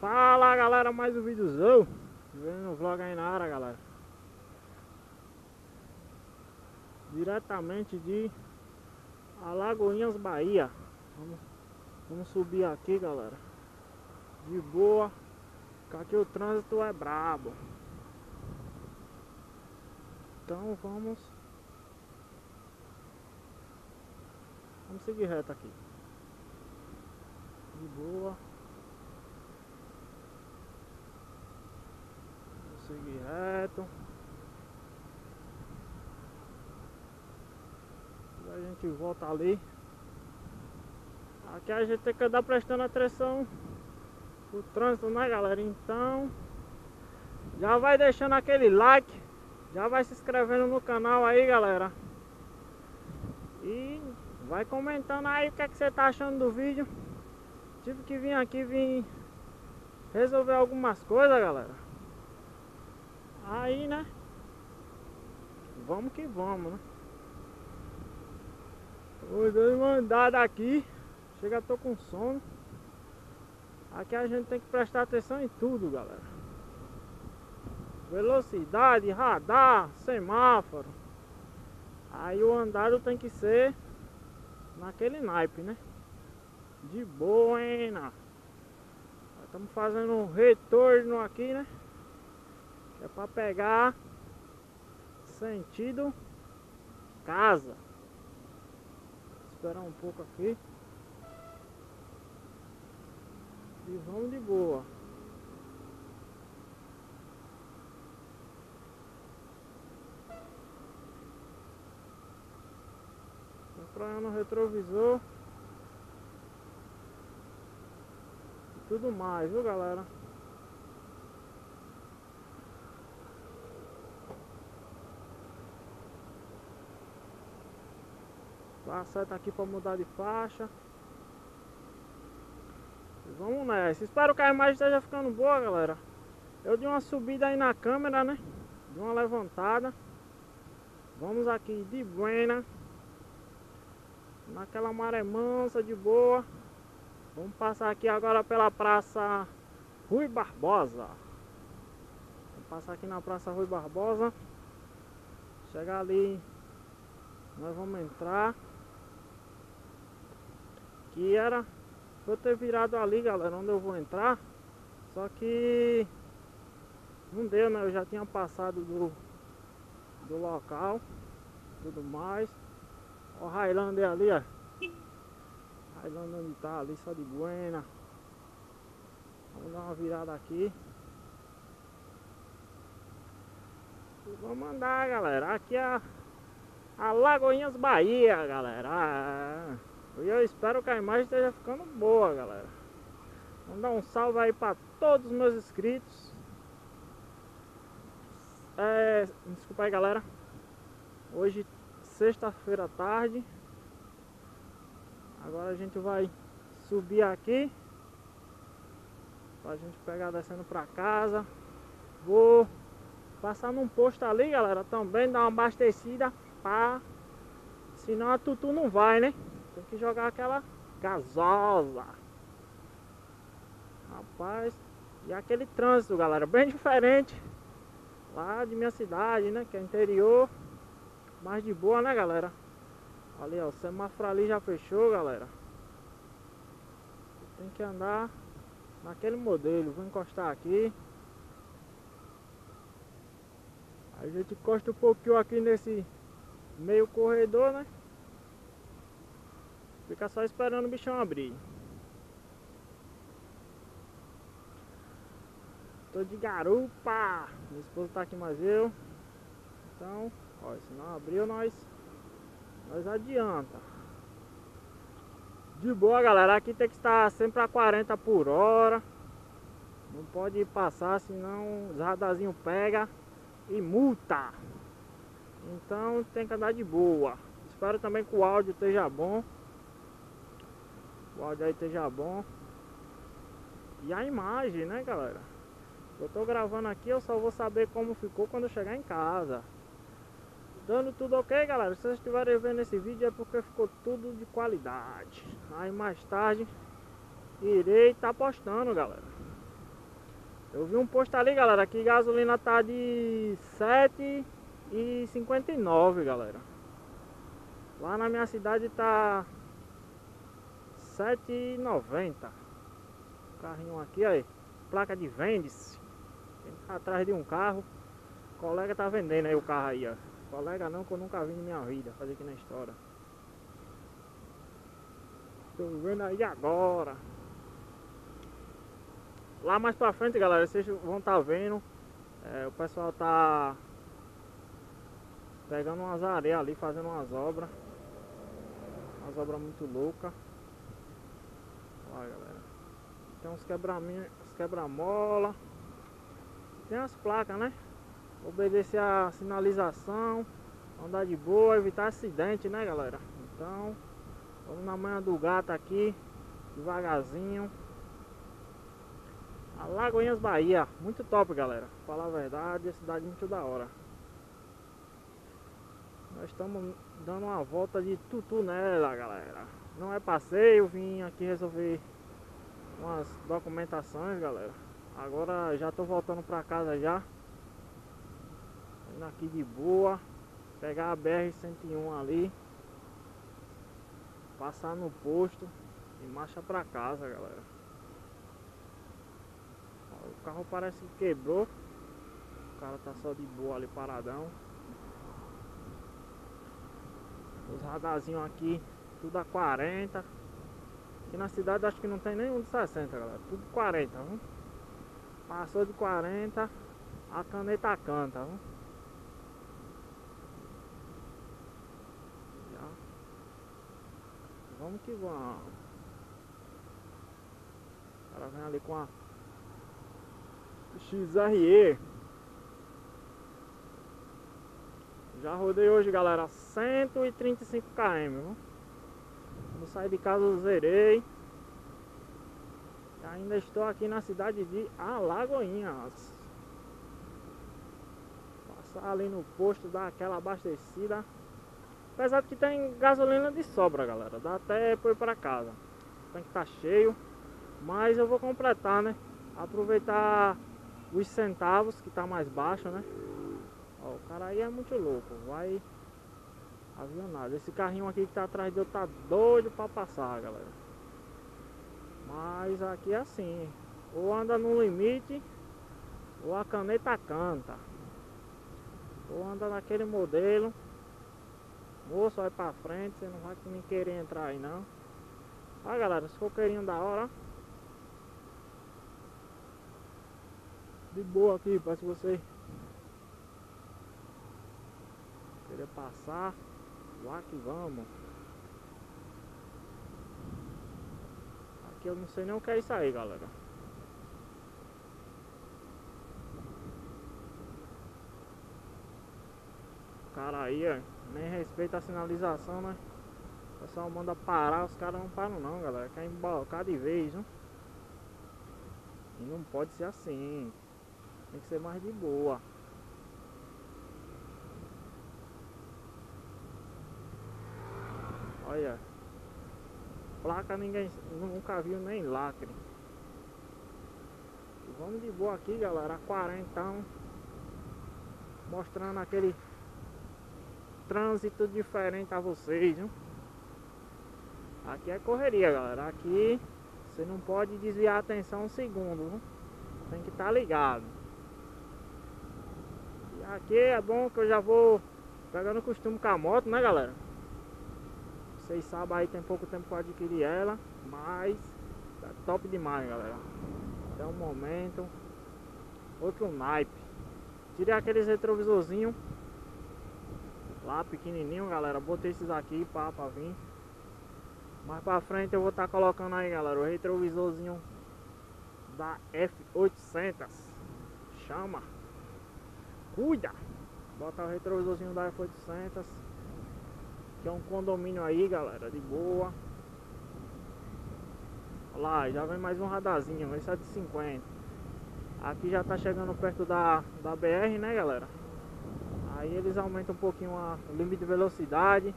Fala galera, mais um vídeozão. Vendo o vlog aí na área galera. Diretamente de Alagoinhas, Bahia. Vamos, vamos subir aqui galera. De boa Que aqui o trânsito é brabo. Então vamos. Vamos seguir reto aqui. De boa a gente volta ali. Aqui a gente tem que andar prestando atenção o trânsito, né galera? Então, já vai deixando aquele like, já vai se inscrevendo no canal aí, galera. E vai comentando aí o que, é que você tá achando do vídeo. Tive que vir aqui, vir resolver algumas coisas, galera. Aí, né? Vamos que vamos, né? Os dois mandados aqui. Chega, tô com sono. Aqui a gente tem que prestar atenção em tudo, galera. Velocidade, radar, semáforo. Aí o andado tem que ser naquele naipe, né? De boa, hein? Estamos fazendo um retorno aqui, né? É para pegar sentido casa. Esperar um pouco aqui. E vamos de boa. Entrando no retrovisor. E tudo mais, viu galera? Dá seta aqui para mudar de faixa. Vamos nessa. Espero que a imagem esteja ficando boa, galera. Eu dei uma subida aí na câmera, né? Dei uma levantada. Vamos aqui de buena. Naquela maré mansa, de boa. Vamos passar aqui agora pela Praça Rui Barbosa. Vamos passar aqui na Praça Rui Barbosa. Chegar ali. Nós vamos entrar. Que era eu ter virado ali, galera, onde eu vou entrar. Só que não deu, né? Eu já tinha passado do, do local, tudo mais. O Highlander ali, ó. Highlander onde tá ali, só de buena. Vamos dar uma virada aqui. E vamos andar, galera. Aqui é a Lagoinhas Bahia, galera. E eu espero que a imagem esteja ficando boa, galera. Vamos dar um salve aí para todos os meus inscritos. É, desculpa aí, galera. Hoje, sexta-feira à tarde. Agora a gente vai subir aqui. Pra gente pegar descendo pra casa. Vou passar num posto ali, galera. Também dar uma abastecida. Pá. Senão a tutu não vai, né? Tem que jogar aquela gasosa. Rapaz, e aquele trânsito, galera, bem diferente lá de minha cidade, né? Que é interior. Mais de boa, né, galera? Ali, ó, o semáforo ali já fechou, galera. Tem que andar naquele modelo. Vou encostar aqui. A gente encosta um pouquinho aqui nesse meio corredor, né? Fica só esperando o bichão abrir. Tô de garupa. Minha esposa tá aqui mais eu. Então, ó, se não abriu, nós nós adianta. De boa, galera. Aqui tem que estar sempre a 40 por hora. Não pode passar, senão os radarzinhos pega e multa. Então tem que andar de boa. Espero também que o áudio esteja bom. O áudio aí esteja bom. E a imagem, né, galera? Eu tô gravando aqui, eu só vou saber como ficou quando eu chegar em casa. Dando tudo ok, galera? Se vocês estiverem vendo esse vídeo é porque ficou tudo de qualidade. Aí mais tarde irei estar tá postando, galera. Eu vi um posto ali, galera, que gasolina tá de 7,59, galera. Lá na minha cidade tá 7,90. Carrinho aqui, aí. Placa de vende-se. Tá atrás de um carro. O colega tá vendendo aí o carro aí, ó. Colega não, que eu nunca vi na minha vida. Fazer aqui na história. Tô vendo aí agora. Lá mais pra frente, galera, vocês vão estar tá vendo. É, o pessoal tá pegando umas areias ali, fazendo umas obras. Umas obras muito loucas. Olha, galera. Tem uns quebra-mola. Quebra Tem as placas, né? Obedecer a sinalização. Andar de boa, evitar acidente, né, galera? Então, vamos na manhã do gato aqui. Devagarzinho. Alagoinhas Bahia, muito top galera, falar a verdade, a cidade muito da hora Nós estamos dando uma volta de tutu nela galera Não é passeio, vim aqui resolver umas documentações galera Agora já estou voltando para casa já Indo aqui de boa Pegar a BR-101 ali Passar no posto e marcha para casa galera o carro parece que quebrou. O cara tá só de boa ali paradão. Os radarzinhos aqui, tudo a 40. Aqui na cidade acho que não tem nenhum de 60, galera. Tudo 40, viu? Passou de 40, a caneta canta, viu? Já. Vamos que vamos. O cara vem ali com a XRE Já rodei hoje, galera, 135 km. Quando saí de casa eu zerei. E ainda estou aqui na cidade de Alagoinhas. Passar ali no posto, dar aquela abastecida. Apesar de que tem gasolina de sobra, galera. Dá até ir para casa. Tem que estar tá cheio. Mas eu vou completar, né? Aproveitar os centavos que tá mais baixo, né? Ó, o cara aí é muito louco, vai avionado. Esse carrinho aqui que tá atrás dele tá doido pra passar, galera. Mas aqui é assim, ou anda no limite, ou a caneta canta. Ou anda naquele modelo. Moço, vai pra frente, você não vai me querer entrar aí não. Ó galera, esse coqueirinho da hora, de boa aqui, para se você querer passar, lá que vamos. Aqui eu não sei nem o que é isso aí, galera. O cara aí, ó, nem respeita a sinalização, né? O pessoal manda parar, os caras não param não, galera. Quer embarcar de vez, não? E não pode ser assim. Tem que ser mais de boa. Olha. Placa ninguém nunca viu nem lacre. E vamos de boa aqui, galera. 40 então. Mostrando aquele trânsito diferente a vocês, viu? Aqui é correria, galera. Aqui você não pode desviar a atenção um segundo, viu? Tem que estar tá ligado. Aqui é bom que eu já vou pegando costume com a moto, né galera? Vocês sabem aí, tem pouco tempo que eu adquiri ela, mas tá top demais galera. Até o momento. Outro naipe. Tirei aqueles retrovisorzinhos lá pequenininho galera. Botei esses aqui pra vir. Mais pra frente eu vou estar tá colocando aí galera o retrovisorzinho da F800. Chama! Cuida! Botar o retrovisorzinho da F800 É um condomínio aí, galera, de boa Olha lá, já vem mais um radarzinho, esse é de 50 Aqui já tá chegando perto da, da BR, né, galera? Aí eles aumentam um pouquinho a, o limite de velocidade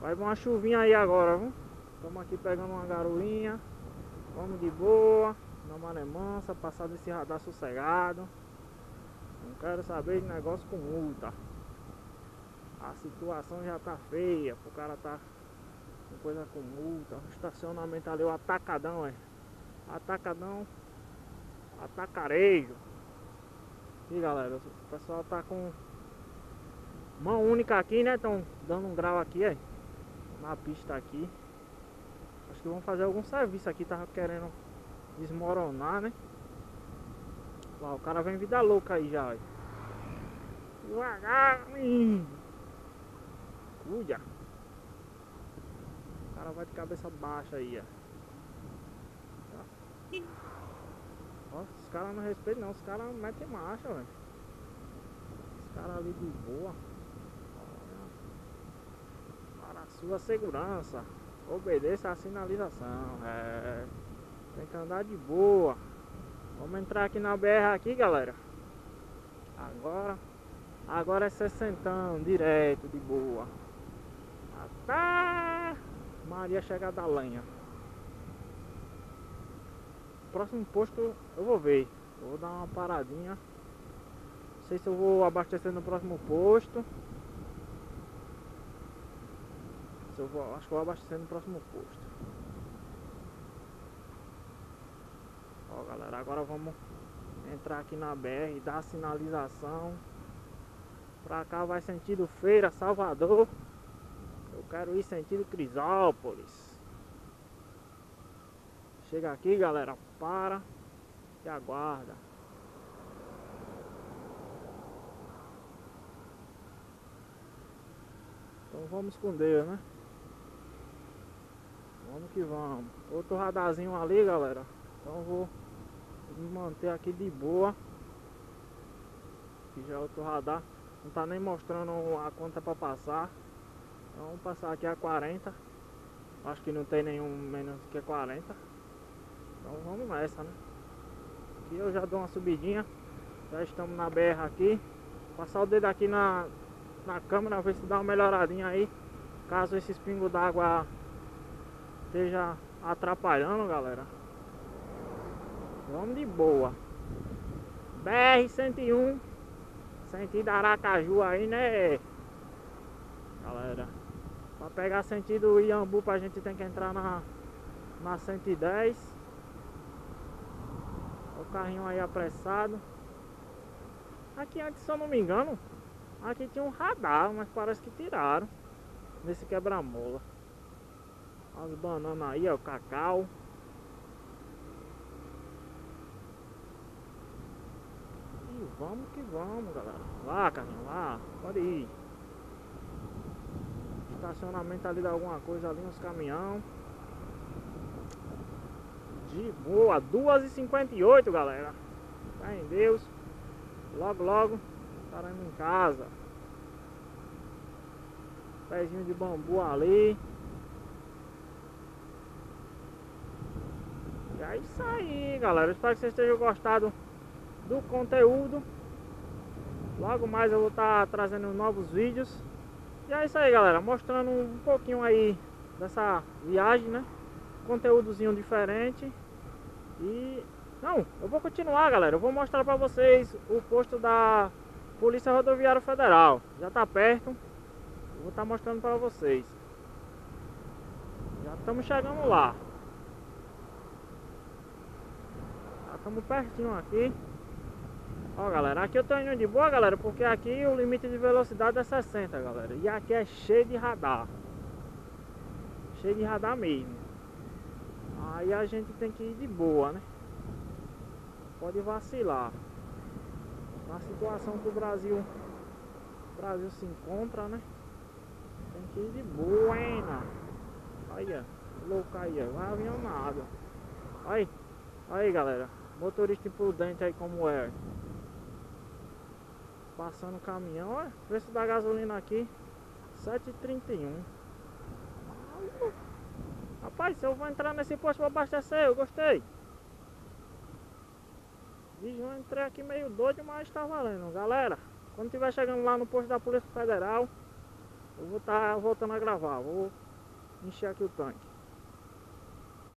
Vai uma chuvinha aí agora, viu? Estamos aqui pegando uma garoinha Vamos de boa na maré mansa, passar desse radar sossegado. Não quero saber de negócio com multa. A situação já tá feia, o cara tá com coisa com multa. O estacionamento ali, o atacadão, é. Atacadão, atacarejo. E galera, o pessoal tá com mão única aqui, né? Estão dando um grau aqui, é. Na pista aqui. Acho que vão fazer algum serviço aqui, tava querendo desmoronar, né? Lá, o cara vem vida louca aí já, ó. Devagar, menino. Cuida. O cara vai de cabeça baixa aí, ó. Ó, os caras não respeitam não, os caras metem marcha, velho. Os caras ali de boa. Para sua segurança. Obedeça a sinalização. É. Tem que andar de boa. Vamos entrar aqui na BR aqui, galera. Agora. Agora é 60 direto, de boa até Maria chegar da lenha. Próximo posto eu vou ver. Vou dar uma paradinha. Não sei se eu vou abastecer no próximo posto. Se eu vou, acho que eu vou abastecer no próximo posto. Ó galera, agora vamos entrar aqui na BR, dar a sinalização. Pra cá vai sentido Feira, Salvador. Quero ir sentido Crisópolis. Chega aqui, galera, para e aguarda. Então vamos com Deus, né? Vamos que vamos. Outro radarzinho ali, galera. Então vou me manter aqui de boa. Aqui já é outro radar. Não tá nem mostrando a conta para passar. Vamos passar aqui a 40. Acho que não tem nenhum menos que 40. Então vamos nessa, né? Aqui eu já dou uma subidinha. Já estamos na BR aqui. Passar o dedo aqui na, na câmera, ver se dá uma melhoradinha aí. Caso esses pingos d'água esteja atrapalhando, galera. Vamos de boa. BR-101 Sentido Aracaju aí, né? Pra pegar sentido Iambu pra gente tem que entrar na, na 110 O carrinho aí apressado. Aqui antes, se eu não me engano Aqui tinha um radar, mas parece que tiraram Nesse quebra-mola. As bananas aí, ó, o cacau. E vamos que vamos, galera. Lá, carrinho, lá, pode ir Estacionamento ali de alguma coisa ali, uns caminhão. De boa, 2h58 galera. Tá em Deus. Logo, logo estaremos em casa. Pezinho de bambu ali. E é isso aí, galera. espero que vocês tenham gostado do conteúdo. Logo mais eu vou estar trazendo novos vídeos. E é isso aí galera, mostrando um pouquinho aí dessa viagem, né? Conteúdozinho diferente. E... Não, eu vou continuar galera, eu vou mostrar pra vocês o posto da Polícia Rodoviária Federal. Já tá perto. Eu Vou estar tá mostrando pra vocês. Já estamos chegando lá. Já estamos pertinho aqui Ó galera, aqui eu tô indo de boa galera Porque aqui o limite de velocidade é 60 galera. E aqui é cheio de radar. Cheio de radar mesmo. Aí a gente tem que ir de boa né? Pode vacilar. Na situação que o Brasil O Brasil se encontra né? Tem que ir de boa hein Olha, louco aí, Vai avião nada Aí, aí galera. Motorista imprudente aí como é Passando o caminhão, olha, preço da gasolina aqui 7,31 Rapaz, se eu vou entrar nesse posto para abastecer, eu gostei. Vixe, eu entrei aqui meio doido, mas tá valendo. Galera, quando tiver chegando lá no posto da Polícia Federal Eu vou estar tá voltando a gravar. Vou encher aqui o tanque